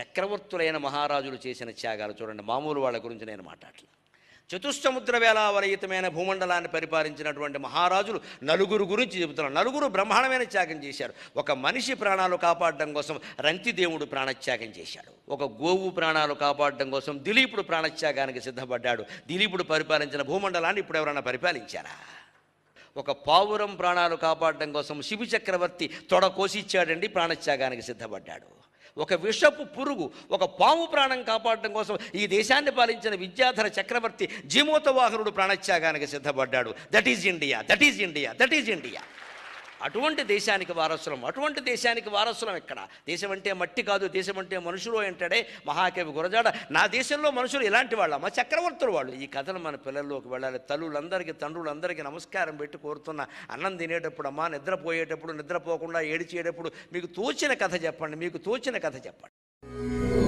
చక్రవర్తులైన మహారాజులు చేసిన త్యాగాలు చూడండి. మామూలు వాళ్ళ గురించి నేను మాట్లాడలేదు చతుస్సముద్ర వేలావరహితమైన భూమండలాన్ని పరిపాలించినటువంటి మహారాజులు నలుగురు గురించి చెబుతున్నారు. నలుగురు బ్రహ్మాండమైన త్యాగం చేశారు. ఒక మనిషి ప్రాణాలు కాపాడడం కోసం రంతిదేవుడు ప్రాణత్యాగం చేశాడు. ఒక గోవు ప్రాణాలు కాపాడడం కోసం దిలీపుడు ప్రాణత్యాగానికి సిద్ధపడ్డాడు. దిలీపుడు పరిపాలించిన భూమండలాన్ని ఇప్పుడు ఎవరైనా పరిపాలించారా? ఒక పావురం ప్రాణాలు కాపాడడం కోసం శివ చక్రవర్తి తొడ కోసిచ్చాడండి ప్రాణత్యాగానికి సిద్ధపడ్డాడు. ఒక విషపు పురుగు ఒక పాము ప్రాణం కాపాడడం కోసం ఈ దేశాన్ని పాలించిన విద్యాధర చక్రవర్తి జీమోతవాహనుడు ప్రాణత్యాగానికి సిద్ధపడ్డాడు. That is India that is India that is India అటువంటి దేశానికి వారసులం అటువంటి దేశానికి వారసులం ఎక్కడ? దేశం అంటే మట్టి కాదు దేశం అంటే మనుషులు అంటాడే మహాకవి గురజాడ. నా దేశంలో మనుషులు ఇలాంటి వాళ్ళ మా చక్రవర్తులు వాళ్ళు. ఈ కథలు మన పిల్లల్లోకి వెళ్ళాలి. తల్లులందరికీ తండ్రులందరికీ నమస్కారం పెట్టి కోరుతున్న అన్నం తినేటప్పుడు అమ్మా నిద్రపోయేటప్పుడు నిద్రపోకుండా ఏడిచేటప్పుడు మీకు తోచిన కథ చెప్పండి మీకు తోచిన కథ చెప్పండి.